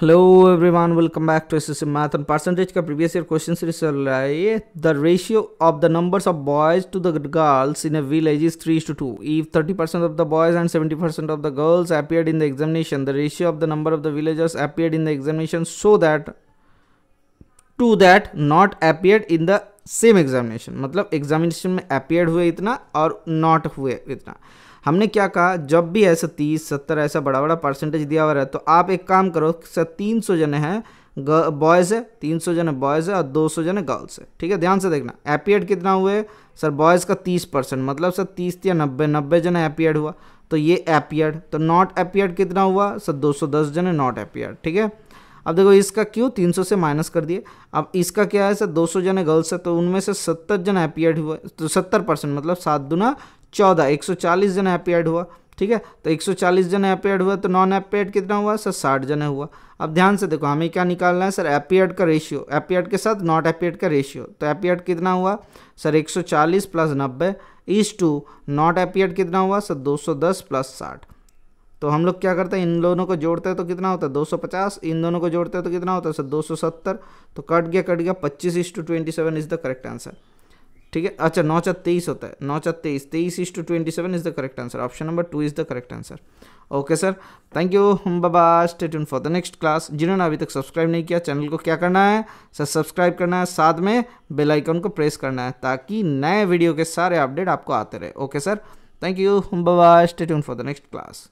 Hello everyone welcome back to S math and percentage का previous year question series चल रहा है the ratio of the numbers of boys to the girls in a village is three to two if thirty percent of the boys and seventy percent of the girls appeared in the examination the ratio of the number of the villagers appeared in the examination so that to that not appeared in the same examination मतलब examination में appeared हुए इतना और not हुए इतना। हमने क्या कहा? जब भी ऐसा तीस, सत्तर ऐसा बड़ा बड़ा परसेंटेज दिया हुआ है तो आप एक काम करो सर तीन सौ जने हैं बॉयज़ है, तीन सौ जने बॉयज़ है और दो सौ जने गर्ल्स है। ठीक है? ध्यान से देखना। एपियड कितना हुए? सर बॉयज़ का तीस परसेंट मतलब सर तीस या नब्बे नब्बे जने एपियड हुआ। तो ये एपियड तो नॉट एपियड कितना हुआ? सर, दो सौ दस जने नॉट एपियड ठीक है? अब देखो, इसका क्यों 300 से माइनस कर दिए? अब इसका क्या है? सर 200 जने गर्ल्स है तो उनमें से 70 जन एपियड हुआ तो 70 परसेंट मतलब सात दुना चौदह, एक सौ चालीस जन एपियड हुआ, ठीक है? तो 140 जन एपियड हुआ तो नॉन एपियड कितना हुआ? सर, साठ जन हुआ। अब ध्यान से देखो, हमें क्या निकालना है? सर एपियड का रेशियो एपियड के साथ नॉट एपियड का रेशियो तो एपियड कितना हुआ? सर 140 प्लस नब्बे इज़ टू नॉट एपियड कितना हुआ? सर 210 प्लस साठ। तो हम लोग क्या करते हैं? इन दोनों को जोड़ते हैं तो कितना होता है? 250 इन दोनों को जोड़ते हैं तो कितना होता है? सर 270 तो कट गया कट गया, पच्चीस is to twenty seven is the correct answer ठीक है? अच्छा नौ चार तेईस होता है। नौ चार तेईस। तेईस is two twenty seven is the correct answer. Option number two is the correct answer. Okay sir thank you हम बाबा stay tune for the next class जिन्होंने अभी तक सब्सक्राइब नहीं किया चैनल को क्या करना है? सर सब्सक्राइब करना है। साथ में बेल आइकन को प्रेस करना है, ताकि नए वीडियो के सारे अपडेट आपको आते रहे। Okay sir thank you Baba stay tune for the next class